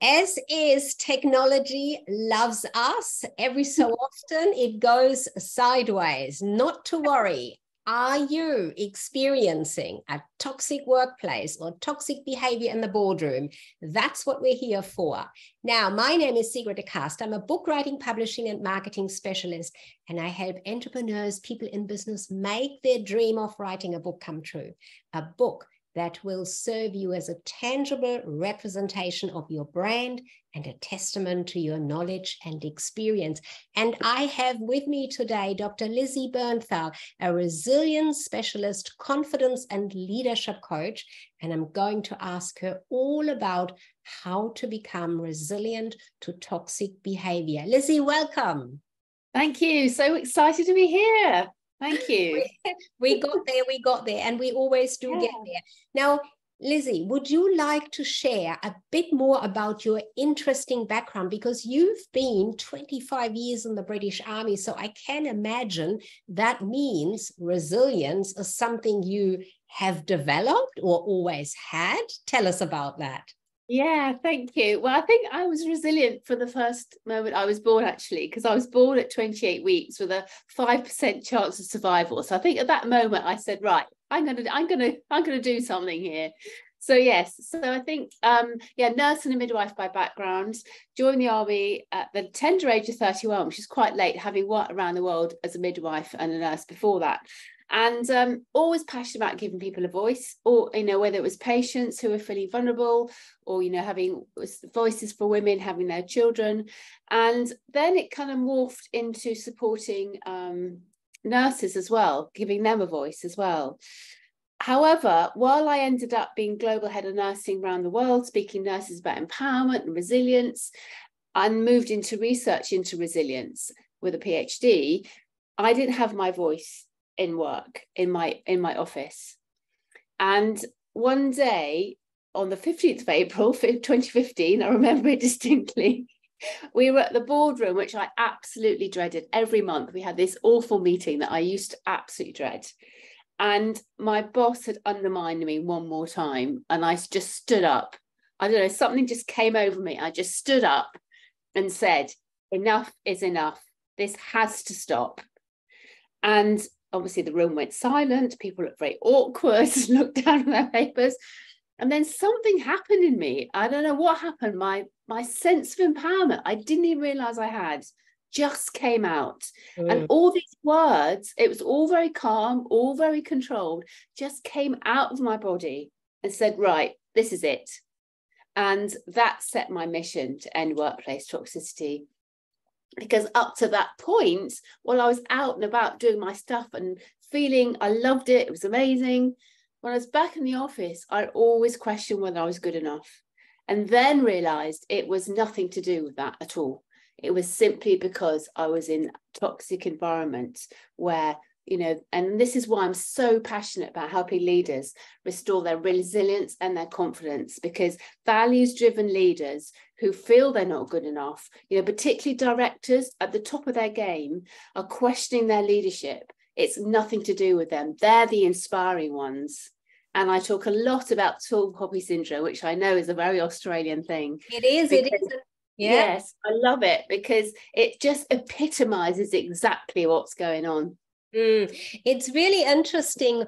as is technology loves us every so often it goes sideways not to worry are you experiencing a toxic workplace or toxic behavior in the boardroom? That's what we're here for. Now, my name is Sigrid de Kaste. I'm a book writing, publishing, and marketing specialist, and I help entrepreneurs, people in business make their dream of writing a book come true. A book that will serve you as a tangible representation of your brand and a testament to your knowledge and experience. And I have with me today Dr. Lizzy Bernthal, a resilience specialist, confidence and leadership coach. And I'm going to ask her all about how to become resilient to toxic behavior. Lizzy, welcome. Thank you. So excited to be here. Thank you. we got there, we got there, and we always do yeah. get there. Now, Lizzy, would you like to share a bit more about your interesting background? Because you've been 25 years in the British Army, so I can imagine that means resilience is something you have developed or always had. Tell us about that. Yeah, thank you. Well, I think I was resilient for the first moment I was born, actually, because I was born at 28 weeks with a 5% chance of survival. So I think at that moment I said, right, I'm gonna, I'm gonna, I'm gonna do something here. So yes, so I think um, yeah, nurse and a midwife by background, joined the army at the tender age of 31, which is quite late, having worked around the world as a midwife and a nurse before that and um, always passionate about giving people a voice or you know whether it was patients who were feeling vulnerable or you know having voices for women having their children. And then it kind of morphed into supporting um, nurses as well giving them a voice as well. However, while I ended up being global head of nursing around the world, speaking nurses about empowerment and resilience, and moved into research into resilience with a PhD, I didn't have my voice in work in my in my office. And one day on the 15th of april 2015 i remember it distinctly we were at the boardroom which i absolutely dreaded. Every month we had this awful meeting that i used to absolutely dread. And my boss had undermined me one more time and i just stood up. I don't know something just came over me. I just stood up and said enough is enough. This has to stop. And obviously the room went silent. People looked very awkward looked down at their papers. And then something happened in me. I don't know what happened. My my sense of empowerment i didn't even realize i had just came out. Mm. and all these words it was all very calm all very controlled just came out of my body and said right this is it. And that set my mission to end workplace toxicity because up to that point, while I was out and about doing my stuff and feeling I loved it, it was amazing. When I was back in the office, I always questioned whether I was good enough. And then realized it was nothing to do with that at all. It was simply because I was in toxic environments where you know, and this is why I'm so passionate about helping leaders restore their resilience and their confidence because values driven leaders who feel they're not good enough, you know, particularly directors at the top of their game are questioning their leadership. It's nothing to do with them. They're the inspiring ones. And I talk a lot about tall poppy syndrome, which I know is a very Australian thing. It is, it is. Yeah. Yes, I love it because it just epitomizes exactly what's going on. Mm. It's really interesting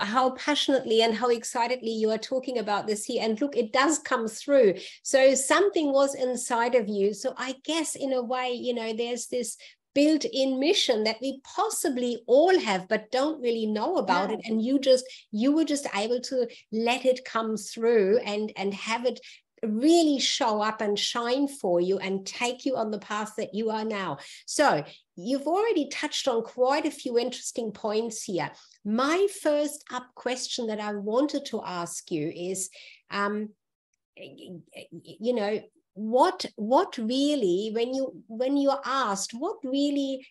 how passionately and how excitedly you are talking about this here. And look, it does come through. So something was inside of you. So I guess in a way, you know, there's this built in mission that we possibly all have but don't really know about yeah. it and you just you were just able to let it come through and and have it really show up and shine for you and take you on the path that you are now. So, you've already touched on quite a few interesting points here. My first up question that I wanted to ask you is um, you know, what what really when you when you're asked what really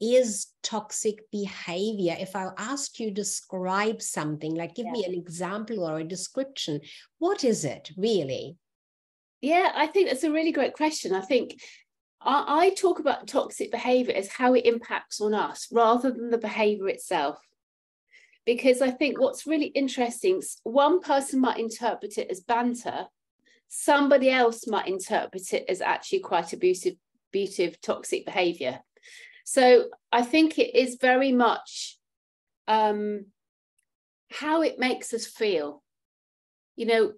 is toxic behavior if i ask you describe something like give yeah. me an example or a description what is it really yeah, I think that's a really great question. I think I, I talk about toxic behavior as how it impacts on us rather than the behavior itself. because I think what's really interesting, one person might interpret it as banter, somebody else might interpret it as actually quite abusive, abusive, toxic behavior. So I think it is very much um, how it makes us feel. You know,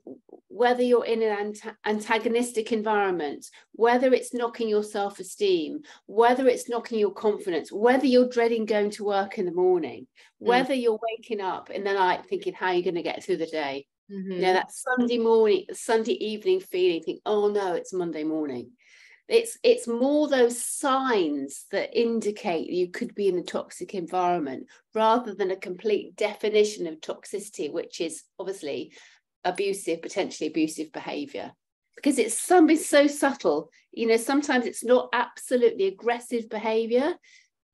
whether you're in an antagonistic environment, whether it's knocking your self esteem, whether it's knocking your confidence, whether you're dreading going to work in the morning, mm. whether you're waking up in the night thinking how you're going to get through the day. Mm-hmm. You know, that Sunday morning, Sunday evening feeling, think, oh no, it's Monday morning it's it's more those signs that indicate you could be in a toxic environment rather than a complete definition of toxicity which is obviously abusive potentially abusive behavior. Because it's something so subtle. You know sometimes it's not absolutely aggressive behavior.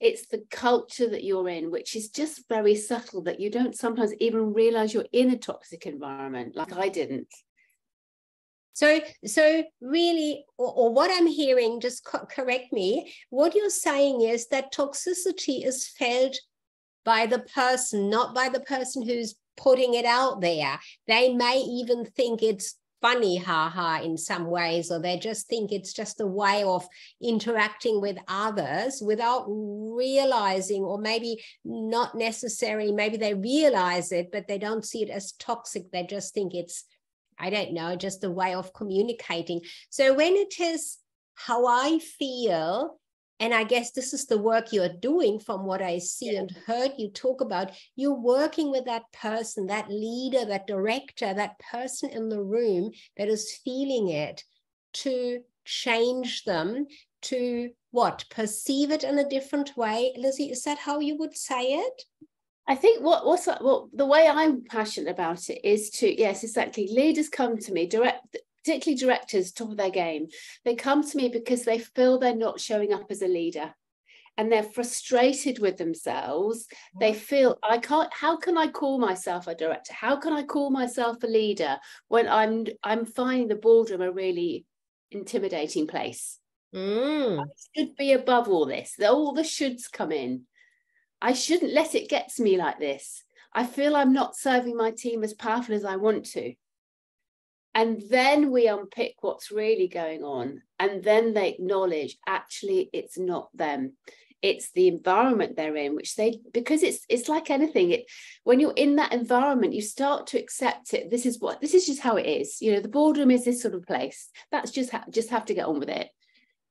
It's the culture that you're in which is just very subtle that you don't sometimes even realize you're in a toxic environment like i didn't. So, so really, or, or what I'm hearing, just co- correct me, what you're saying is that toxicity is felt by the person, not by the person who's putting it out there. They may even think it's funny, haha, in some ways, or they just think it's just a way of interacting with others without realizing, or maybe not necessarily, maybe they realize it, but they don't see it as toxic. They just think it's I don't know, just a way of communicating. So when it is how I feel, and I guess this is the work you're doing from what I see yeah. and heard you talk about. You're working with that person, that leader, that director, that person in the room that is feeling it to change them to what? Perceive it in a different way. Lizzy, is that how you would say it? I think what what's what the way I'm passionate about it is to yes exactly leaders come to me direct particularly directors top of their game they come to me because they feel they're not showing up as a leader and they're frustrated with themselves they feel i can't how can i call myself a director how can i call myself a leader when i'm i'm finding the boardroom a really intimidating place mm. i should be above all this all the shoulds come in I shouldn't let it get to me like this. I feel I'm not serving my team as powerful as I want to. And then we unpick what's really going on. And then they acknowledge actually it's not them. It's the environment they're in, which they because it's it's like anything. It when you're in that environment, you start to accept it. This is what this is just how it is. You know, the boardroom is this sort of place. That's just ha- just have to get on with it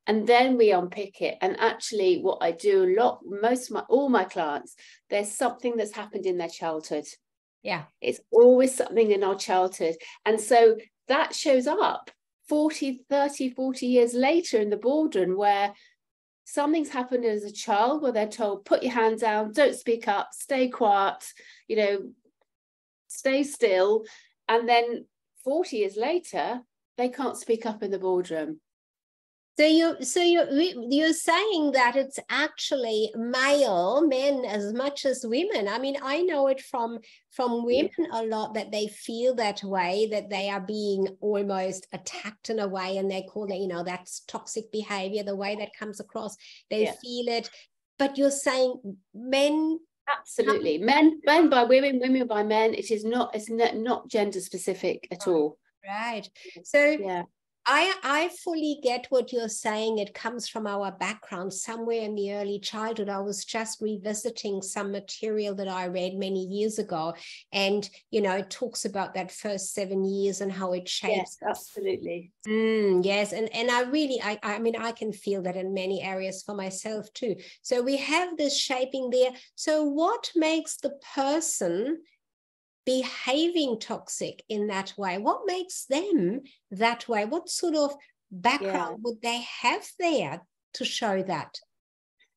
and then we unpick it and actually what i do a lot most my all my clients there's something that's happened in their childhood yeah. It's always something in our childhood. And so that shows up 40 30 40 years later in the boardroom where something's happened as a child where they're told put your hand down don't speak up stay quiet you know stay still. And then 40 years later they can't speak up in the boardroom so you so you you're saying that it's actually male men as much as women. I mean, I know it from from women a lot that they feel that way that they are being almost attacked in a way, and they call it you know that's toxic behavior. The way that comes across, they yeah. feel it. But you're saying men absolutely men men by women women by men it is not it's not, not gender specific at all right so yeah I, I fully get what you're saying. It comes from our background somewhere in the early childhood. I was just revisiting some material that I read many years ago. And, you know, it talks about that first seven years and how it shapes. Yes, absolutely. Mm, yes. And, and I really, I, I mean, I can feel that in many areas for myself too. So we have this shaping there. So what makes the person behaving toxic in that way? What makes them that way? What sort of background yeah. would they have there to show that?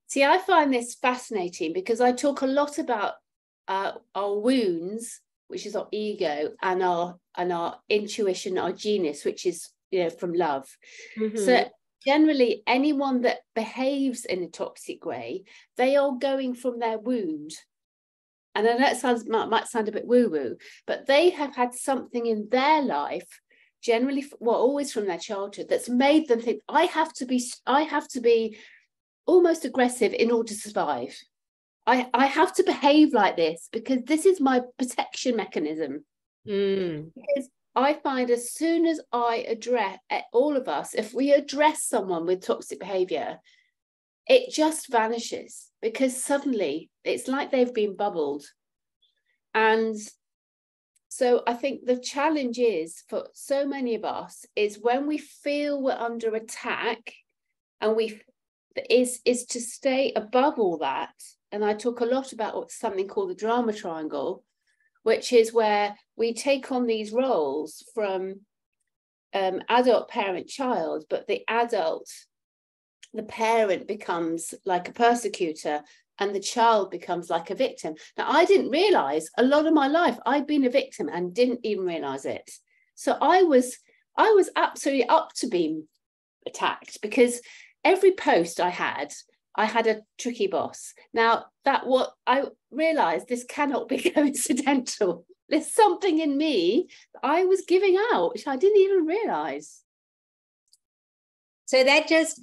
See, I find this fascinating because I talk a lot about uh, our wounds, which is our ego, and our and our intuition, our genius, which is you know from love. Mm-hmm. So generally, anyone that behaves in a toxic way, they are going from their wound and I know it sounds might, might sound a bit woo woo, but they have had something in their life, generally, well, always from their childhood, that's made them think I have to be, I have to be almost aggressive in order to survive. I, I have to behave like this because this is my protection mechanism. Mm. Because I find as soon as I address eh, all of us, if we address someone with toxic behavior, it just vanishes because suddenly it's like they've been bubbled. And so I think the challenge is for so many of us is when we feel we're under attack and we is is to stay above all that. And I talk a lot about something called the drama triangle, which is where we take on these roles from um, adult, parent, child, but the adult, the parent becomes like a persecutor and the child becomes like a victim. Now, I didn't realize a lot of my life I'd been a victim and didn't even realize it. So I was I was absolutely up to being attacked because every post I had, I had a tricky boss. Now that what I realized this cannot be coincidental. There's something in me I was giving out, which I didn't even realize. So that just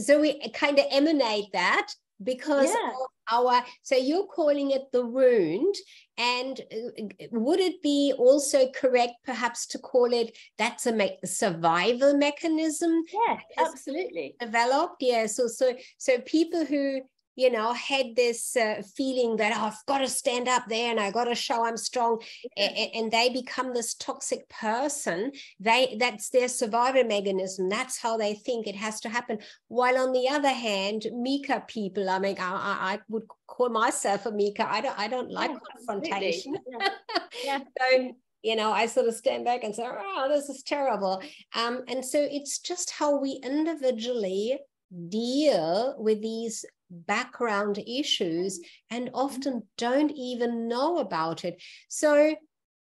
so we kind of emanate that because Yeah. of our so you're calling it the wound and uh, would it be also correct perhaps to call it that's a me- survival mechanism Yeah, absolutely. developed yeah so so so people who you know had this uh, feeling that oh, i've got to stand up there and i got to show i'm strong. Yeah. and they become this toxic person. They that's their survival mechanism. That's how they think it has to happen. While on the other hand mika people i mean i, I, I would call myself a mika i don't i don't like Yeah, confrontation. Yeah. so you know i sort of stand back and say oh this is terrible. Um, and so it's just how we individually deal with these background issues and often don't even know about it so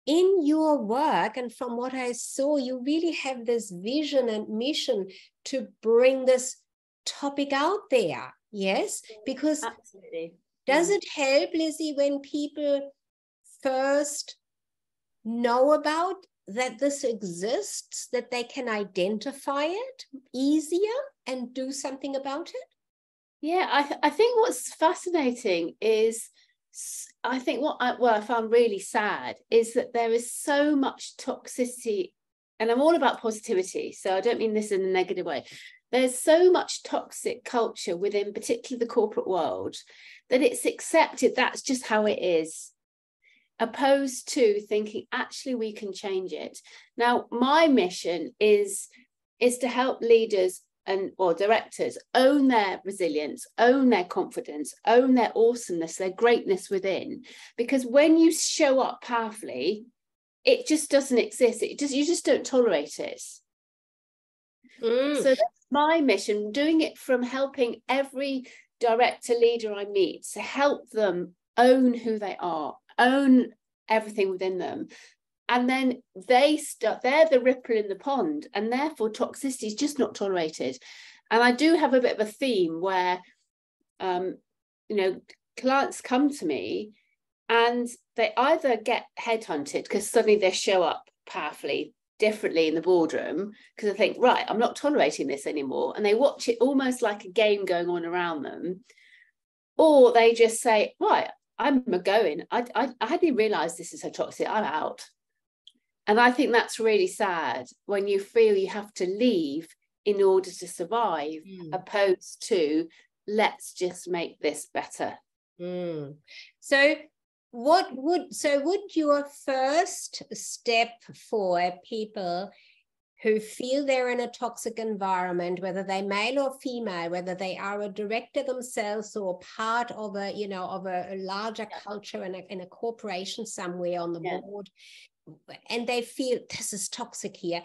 in your work and from what i saw you really have this vision and mission to bring this topic out there yes because Absolutely. does Mm. it help, Lizzy, when people first know about that this exists, that they can identify it easier and do something about it? Yeah, I, I think what's fascinating is I think what I, what I found really sad is that there is so much toxicity, and I'm all about positivity, so I don't mean this in a negative way. There's so much toxic culture within, particularly the corporate world, that it's accepted that's just how it is, opposed to thinking actually we can change it. Now, my mission is is to help leaders and or directors own their resilience own their confidence own their awesomeness their greatness within. Because when you show up powerfully it just doesn't exist. It just you just don't tolerate it. Mm. so that's my mission doing it from helping every director leader i meet to help them own who they are own everything within them and then they start they're the ripple in the pond and therefore toxicity is just not tolerated. And i do have a bit of a theme where um you know clients come to me and they either get headhunted because suddenly they show up powerfully differently in the boardroom because they think right i'm not tolerating this anymore and they watch it almost like a game going on around them. Or they just say right i'm a going i i, I hadn't realized this is so toxic. I'm out and I think that's really sad when you feel you have to leave in order to survive, Mm. opposed to let's just make this better. Mm. So what would so would your first step for people who feel they're in a toxic environment whether they male or female whether they are a director themselves or part of a you know of a, a larger Yeah. culture in a, in a corporation somewhere on the Yeah. board and they feel this is toxic here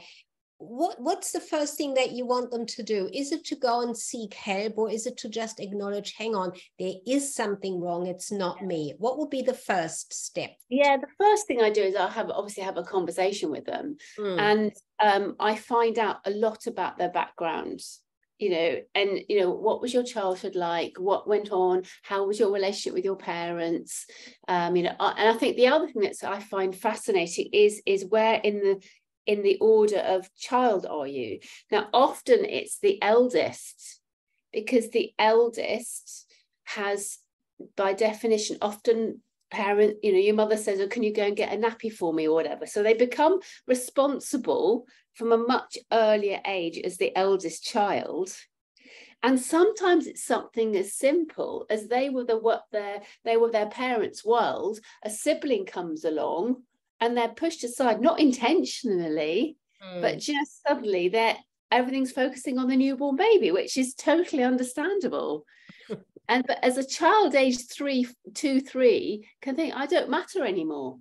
what what's the first thing that you want them to do? Is it to go and seek help or is it to just acknowledge hang on there is something wrong it's not me. What would be the first step? Yeah, the first thing I do is I have obviously have a conversation with them, Mm, and um, I find out a lot about their backgrounds. You know, and you know, what was your childhood like? What went on? How was your relationship with your parents? Um, you know, and I think the other thing that I find fascinating is is where in the in the order of child are you? Now, often it's the eldest because the eldest has by definition often parent you know your mother says oh can you go and get a nappy for me or whatever. So they become responsible from a much earlier age as the eldest child. And sometimes it's something as simple as they were the what their they were their parents world. A sibling comes along and they're pushed aside not intentionally mm. but just suddenly they're everything's focusing on the newborn baby which is totally understandable and but as a child aged three two three can think i don't matter anymore.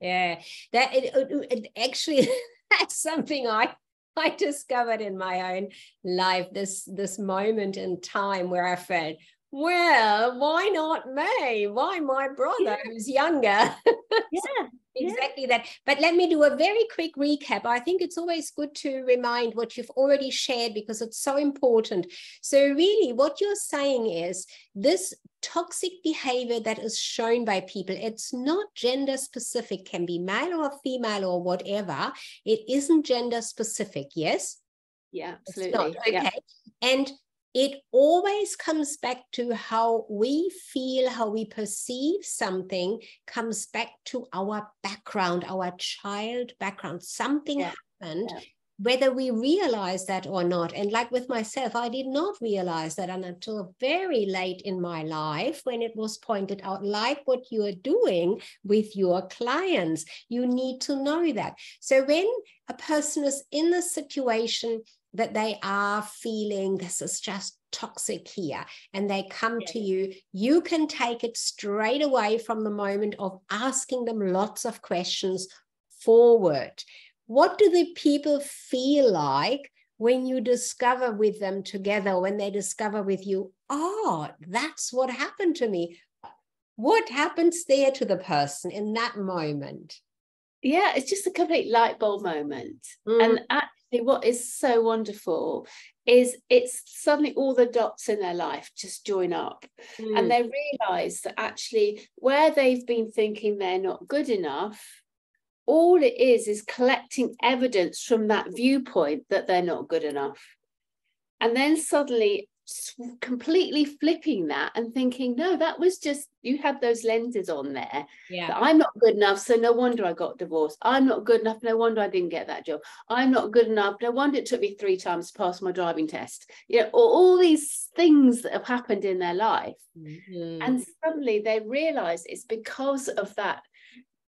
Yeah that it, it actually that's something i i discovered in my own life this this moment in time where i felt well why not me? Why my brother yeah. who's younger? Yeah exactly yeah. that. But let me do a very quick recap. I think it's always good to remind what you've already shared because it's so important. So really what you're saying is this toxic behavior that is shown by people it's not gender specific can be male or female or whatever. It isn't gender specific yes? Yeah absolutely. Okay? Yeah. and it always comes back to how we feel, how we perceive something, comes back to our background, our child background. Something yeah. happened. Yeah. Whether we realize that or not. And like with myself, I did not realize that until very late in my life when it was pointed out, like what you are doing with your clients. You need to know that. So when a person is in a situation that they are feeling this is just toxic here and they come yeah. to you, you can take it straight away from the moment of asking them lots of questions forward. What do the people feel like when you discover with them together, when they discover with you, oh, that's what happened to me? What happens there to the person in that moment? Yeah, it's just a complete light bulb moment. Mm. And what is so wonderful is it's suddenly all the dots in their life just join up mm. and they realize that actually where they've been thinking they're not good enough all it is is collecting evidence from that viewpoint that they're not good enough and then suddenly completely flipping that and thinking no that was just you had those lenses on there yeah. i'm not good enough so no wonder i got divorced. I'm not good enough no wonder i didn't get that job. I'm not good enough no wonder it took me three times to pass my driving test. You know all, all these things that have happened in their life. Mm-hmm. and suddenly they realize it's because of that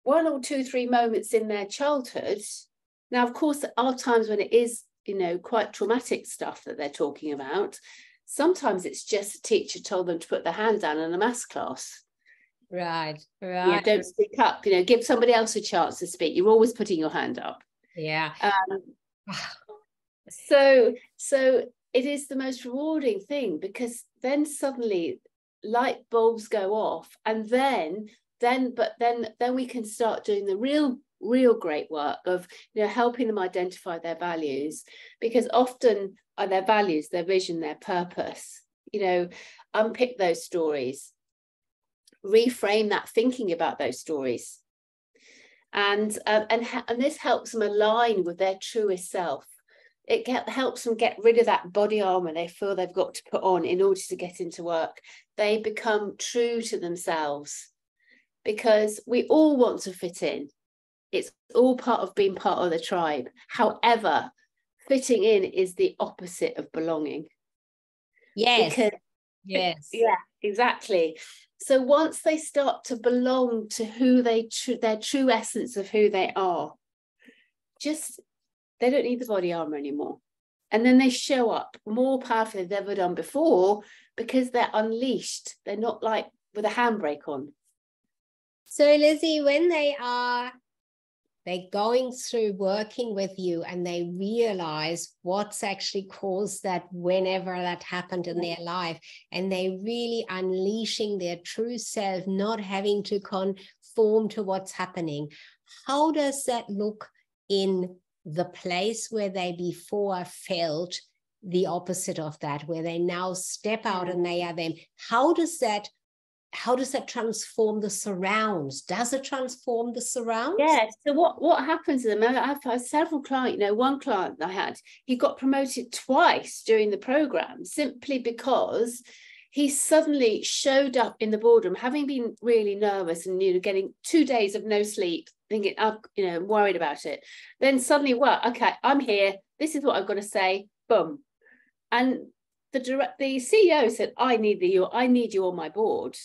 one or two three moments in their childhood. Now of course there are times when it is you know quite traumatic stuff that they're talking about Sometimes it's just a teacher told them to put their hand down in a maths class. Right, right. don't speak up. You know, give somebody else a chance to speak. You're always putting your hand up. Yeah. Um, so, so it is the most rewarding thing because then suddenly light bulbs go off, and then, then, but then, then we can start doing the real real great work of you know helping them identify their values because often are their values their vision their purpose. You know unpick those stories. Reframe that thinking about those stories. And um, and and this helps them align with their truest self. It get, helps them get rid of that body armor they feel they've got to put on in order to get into work. They become true to themselves because we all want to fit in. It's all part of being part of the tribe. However, fitting in is the opposite of belonging. Yes. Because, yes. Yeah, exactly. So once they start to belong to who they tr- their true essence of who they are, just they don't need the body armor anymore. And then they show up more powerfully than they've ever done before because they're unleashed. They're not like with a handbrake on. So, Lizzy, when they are they're going through working with you and they realize what's actually caused that whenever that happened in their life. And they really unleashing their true self not having to conform to what's happening. How does that look in the place where they before felt the opposite of that where they now step out and they are them? How does that how does that transform the surrounds? Does it transform the surrounds? Yes. So what what happens to them? I've had several clients. You know, one client I had, he got promoted twice during the program simply because he suddenly showed up in the boardroom, having been really nervous and you know getting two days of no sleep, thinking, I'm you know worried about it. Then suddenly, well, okay, I'm here. This is what I've got to say. Boom, and the direct the CEO said, I need the you, I need you on my board.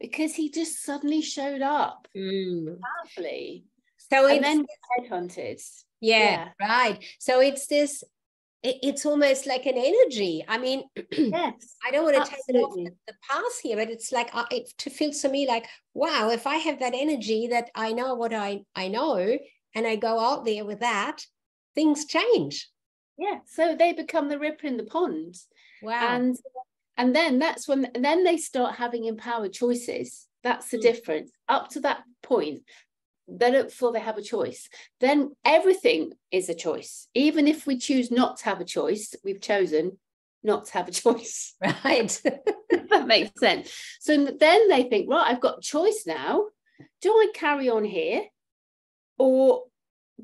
Because he just suddenly showed up mm. powerfully. So and then headhunted. Yeah, yeah, right. So it's this it's almost like an energy. I mean, yes, I don't want to take it off the path here, but it's like uh, it to feels to me like, wow, if I have that energy that I know what I I know, and I go out there with that, things change. Yeah, so they become the ripper in the pond. Wow. And and then that's when then they start having empowered choices. That's the mm. difference. Up to that point, they don't feel they have a choice. Then everything is a choice. Even if we choose not to have a choice, we've chosen not to have a choice. Right. that makes sense. So then they think, right, I've got choice now. Do I carry on here? Or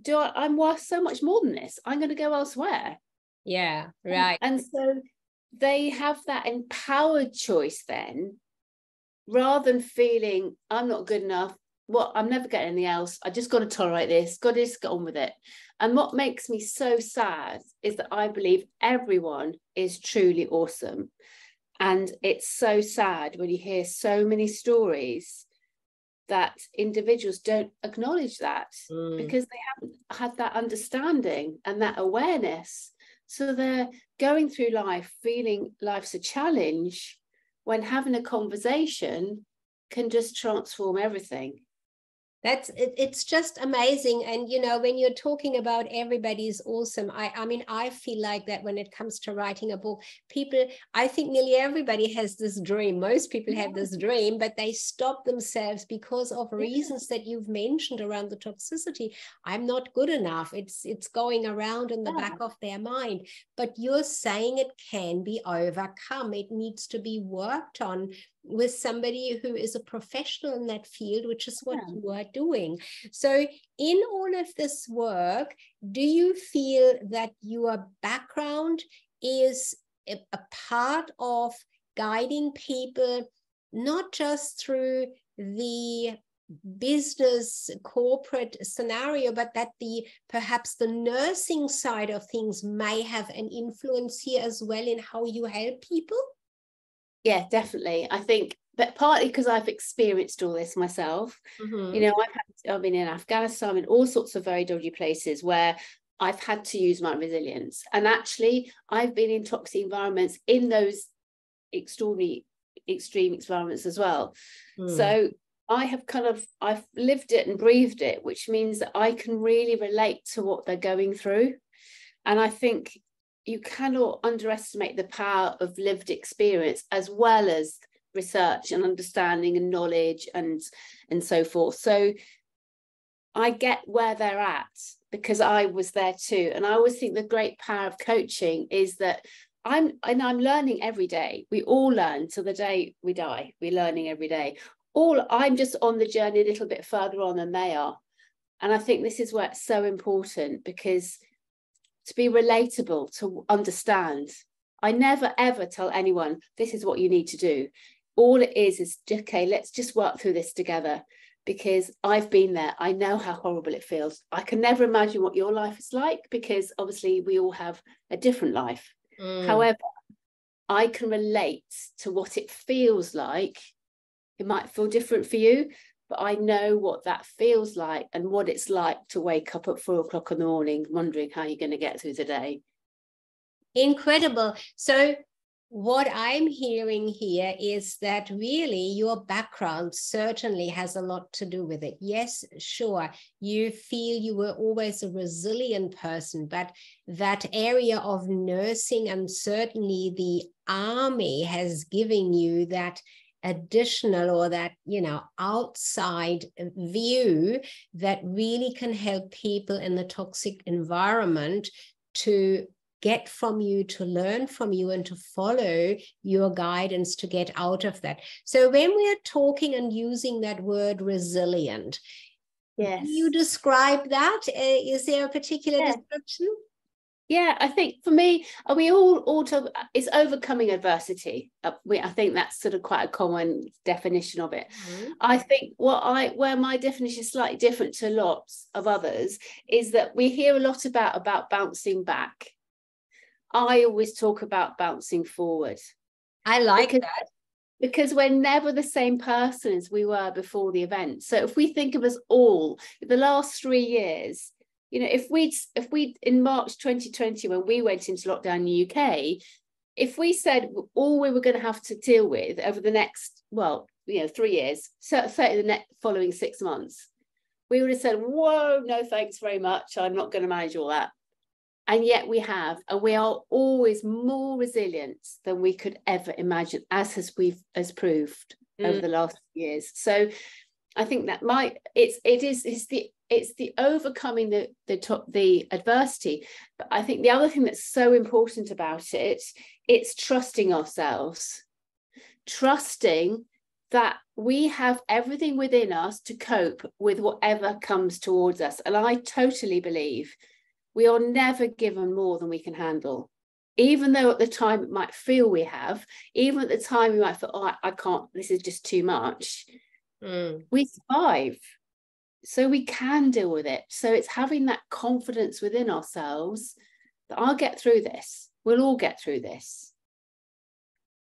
do I, I'm worth so much more than this? I'm going to go elsewhere. Yeah, right. And, and so they have that empowered choice then, rather than feeling I'm not good enough, what I'm never getting anything else. I just got to tolerate this. Got to just get on with it. And what makes me so sad is that I believe everyone is truly awesome. And it's so sad when you hear so many stories that individuals don't acknowledge that mm. because they haven't had that understanding and that awareness. So they're going through life feeling life's a challenge when having a conversation can just transform everything that's it, it's just amazing and you know when you're talking about everybody's awesome i i mean i feel like that when it comes to writing a book people i think nearly everybody has this dream most people have this dream but they stop themselves because of reasons that you've mentioned around the toxicity. I'm not good enough it's it's going around in the yeah. back of their mind but you're saying it can be overcome it needs to be worked on with somebody who is a professional in that field, which is what yeah. you are doing. So, in all of this work, do you feel that your background is a, a part of guiding people, not just through the business corporate scenario but that the perhaps the nursing side of things may have an influence here as well in how you help people yeah definitely. I think but partly because i've experienced all this myself. Mm-hmm. you know i've had i've been in afghanistan in all sorts of very dodgy places where i've had to use my resilience. And actually i've been in toxic environments in those extraordinary extreme environments as well. Mm. so i have kind of i've lived it and breathed it which means that i can really relate to what they're going through. And i think you cannot underestimate the power of lived experience as well as research and understanding and knowledge and and so forth. So i get where they're at because i was there too. And i always think the great power of coaching is that i'm and i'm learning every day. We all learn till the day we die. We're learning every day. All i'm just on the journey a little bit further on than they are. And i think this is where it's so important because to be relatable, to understand. I never ever tell anyone this is what you need to do. All it is is okay, let's just work through this together because I've been there. I know how horrible it feels. I can never imagine what your life is like because obviously we all have a different life. Mm. However, I can relate to what it feels like. It might feel different for you, but I know what that feels like and what it's like to wake up at four o'clock in the morning wondering how you're going to get through the day. Incredible. So, what I'm hearing here is that really your background certainly has a lot to do with it. Yes, sure, you feel you were always a resilient person, but that area of nursing and certainly the army has given you that additional or that you know outside view that really can help people in the toxic environment to get from you to learn from you and to follow your guidance to get out of that. So when we are talking and using that word resilient yes you describe that? Uh, there a particular yes. description yeah i think for me are we all all talk, it's overcoming adversity. Uh, we, i think that's sort of quite a common definition of it. Mm-hmm. i think what i where my definition is slightly different to lots of others is that we hear a lot about about bouncing back. I always talk about bouncing forward. I like because, that. because we're never the same person as we were before the event. So if we think of us all the last three years you know if we if we in march 2020 when we went into lockdown in the uk if we said all we were going to have to deal with over the next well you know three years certainly the next following six months we would have said whoa no thanks very much i'm not going to manage all that and yet we have and we are always more resilient than we could ever imagine as has we've as proved mm. over the last years so i think that might it's it is it's the it's the overcoming the the top the adversity. But i think the other thing that's so important about it it's trusting ourselves. Trusting that we have everything within us to cope with whatever comes towards us. And i totally believe we are never given more than we can handle. Even though at the time it might feel we have even at the time we might feel oh i, I can't this is just too much mm. we survive so we can deal with it. So it's having that confidence within ourselves that I'll get through this. We'll all get through this.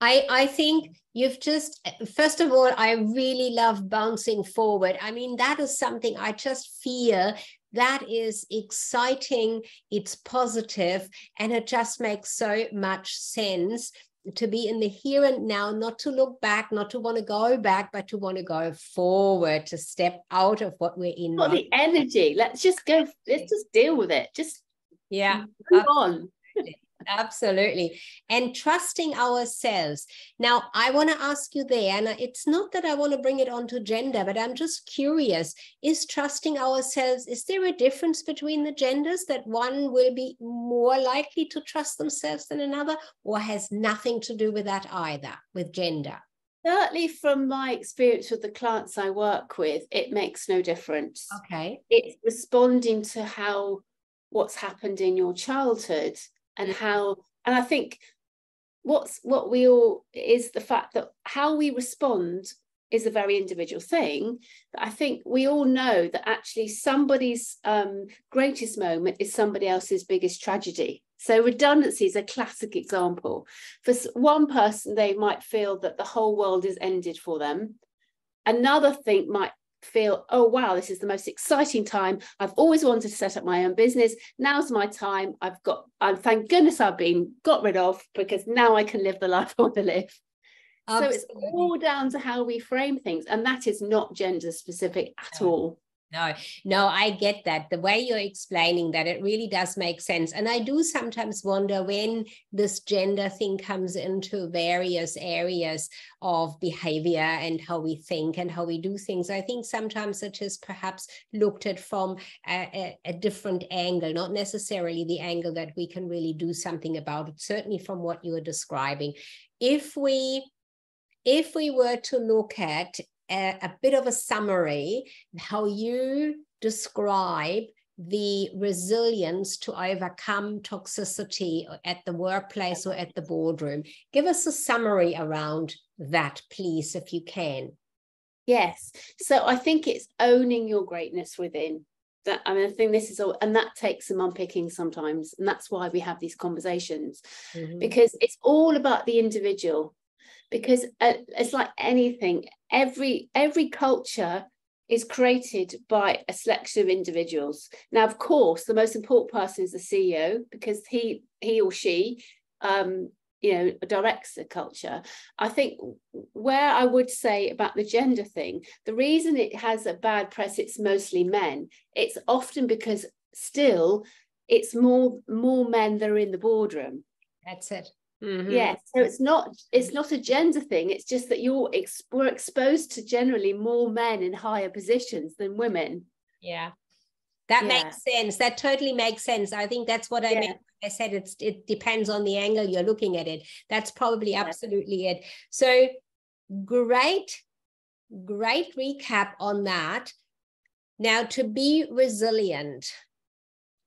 I, I think you've just, first of all, I really love bouncing forward. I mean, that is something I just feel that is exciting, it's positive, and it just makes so much sense to be in the here and now, not to look back, not to want to go back, but to want to go forward, to step out of what we're in. Not the energy. Let's just go, let's just deal with it. Just yeah, move on. Absolutely. And trusting ourselves. Now, I want to ask you there, and it's not that I want to bring it onto gender, but I'm just curious is trusting ourselves, is there a difference between the genders that one will be more likely to trust themselves than another, or has nothing to do with that either, with gender? Certainly, from my experience with the clients I work with, it makes no difference. Okay. It's responding to how what's happened in your childhood and how and i think what's what we all is the fact that how we respond is a very individual thing but i think we all know that actually somebody's um, greatest moment is somebody else's biggest tragedy. So redundancy is a classic example. For one person they might feel that the whole world is ended for them. Another thing might feel, oh, wow, this is the most exciting time. I've always wanted to set up my own business. Now's my time. I've got, and thank goodness I've been got rid of because now I can live the life I want to live. Absolutely. So it's all down to how we frame things. And that is not gender specific at all. No, no, I get that. The way you're explaining that, it really does make sense. And I do sometimes wonder when this gender thing comes into various areas of behavior and how we think and how we do things. I think sometimes it is perhaps looked at from a, a, a different angle, not necessarily the angle that we can really do something about it, certainly from what you are describing. If we if we were to look at a, a bit of a summary how you describe the resilience to overcome toxicity at the workplace or at the boardroom. Give us a summary around that, please, if you can. Yes. So I think it's owning your greatness within. That I mean, I think this is all, and that takes some unpicking sometimes, and that's why we have these conversations mm-hmm. because it's all about the individual because uh, it's like anything every every culture is created by a selection of individuals. Now of course the most important person is the ceo because he he or she um, you know directs the culture. I think where i would say about the gender thing the reason it has a bad press it's mostly men. It's often because still it's more more men that are in the boardroom. That's it Mm-hmm. Yeah, so it's not it's not a gender thing. It's just that you're ex- we're exposed to generally more men in higher positions than women. Yeah, that yeah. makes sense. That totally makes sense. I think that's what I yeah. meant. I said it's it depends on the angle you're looking at it. That's probably absolutely it. So great, great recap on that. Now to be resilient,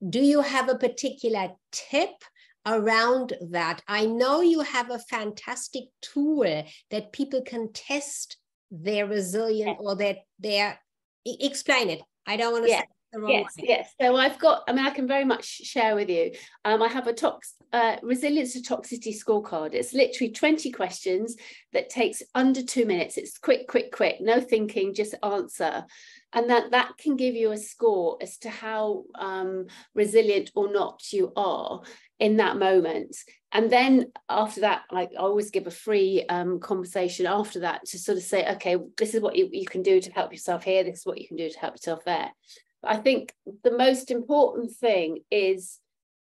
do you have a particular tip around that? I know you have a fantastic tool that people can test their resilience or their their explain it. I don't want to yeah. say yes, way. Yes, so I've got, I mean, I can very much share with you. Um, I have a tox, uh, resilience to toxicity scorecard. It's literally 20 questions that takes under two minutes. It's quick, quick, quick, no thinking, just answer. And that, that can give you a score as to how um, resilient or not you are in that moment. And then after that, like I always give a free um, conversation after that to sort of say, okay, this is what you, you can do to help yourself here. This is what you can do to help yourself there. I think the most important thing is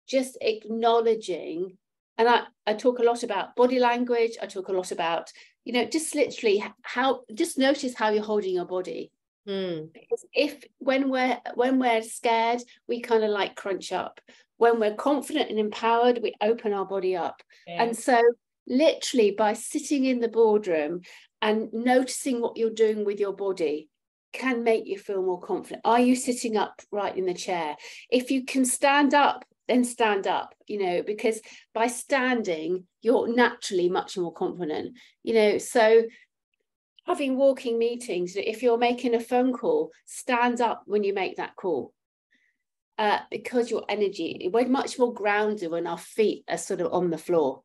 just acknowledging, and I, I talk a lot about body language, I talk a lot about, you know, just literally how just notice how you're holding your body. Mm. Because if when we're when we're scared, we kind of like crunch up. When we're confident and empowered, we open our body up. Yeah. And so literally by sitting in the boardroom and noticing what you're doing with your body can make you feel more confident. Are you sitting up right in the chair? If you can stand up, then stand up, you know, because by standing, you're naturally much more confident, you know. So, having walking meetings, if you're making a phone call, stand up when you make that call. Uh, because your energy, we're much more grounded when our feet are sort of on the floor.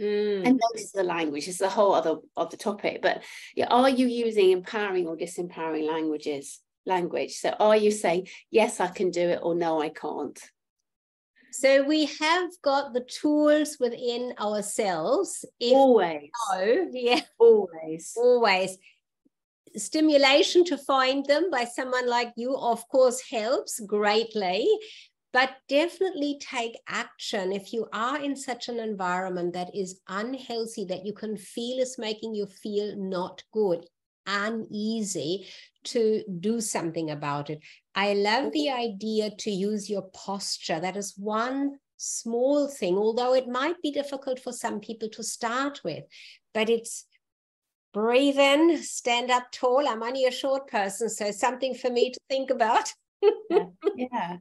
Mm. And notice the language. It's a whole other of the topic. But yeah, are you using empowering or disempowering languages? Language. So are you saying yes, I can do it, or no, I can't? So we have got the tools within ourselves. If always. No, yeah. Always. Always. Stimulation to find them by someone like you, of course, helps greatly but definitely take action if you are in such an environment that is unhealthy that you can feel is making you feel not good uneasy to do something about it. I love the idea to use your posture. That is one small thing although it might be difficult for some people to start with but it's breathe in stand up tall i'm only a short person so something for me to think about yeah. yeah.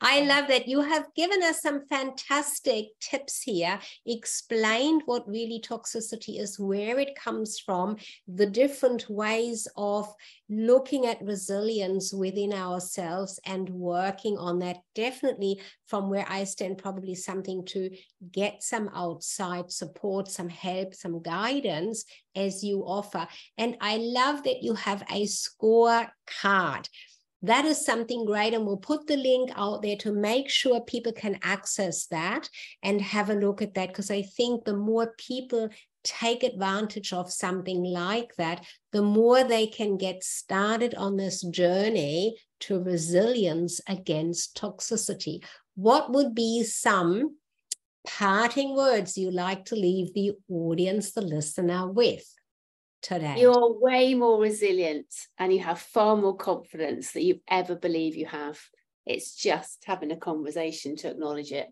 I love that you have given us some fantastic tips here, explained what really toxicity is, where it comes from, the different ways of looking at resilience within ourselves and working on that. Definitely, from where I stand, probably something to get some outside support, some help, some guidance as you offer. And I love that you have a score card that is something great. And we'll put the link out there to make sure people can access that and have a look at that. Because I think the more people take advantage of something like that, the more they can get started on this journey to resilience against toxicity. What would be some parting words you like to leave the audience, the listener with? Today? You're way more resilient and you have far more confidence that you ever believe you have. It's just having a conversation to acknowledge it.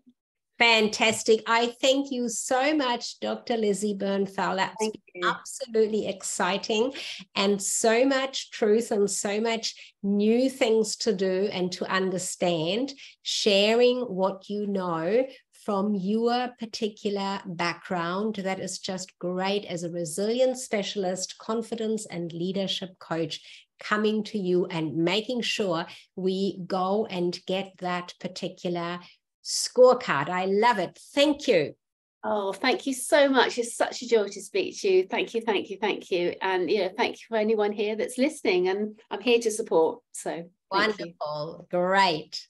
Fantastic. I thank you so much, Dr. Lizzy. That's absolutely exciting and so much truth and so much new things to do and to understand, sharing what you know from your particular background that is just great as a resilience specialist, confidence and leadership coach coming to you and making sure we go and get that particular scorecard. I love it. Thank you. Oh, thank you so much. It's such a joy to speak to you. Thank you, thank you, thank you. And you know, thank you for anyone here that's listening. And I'm here to support. So wonderful. Great.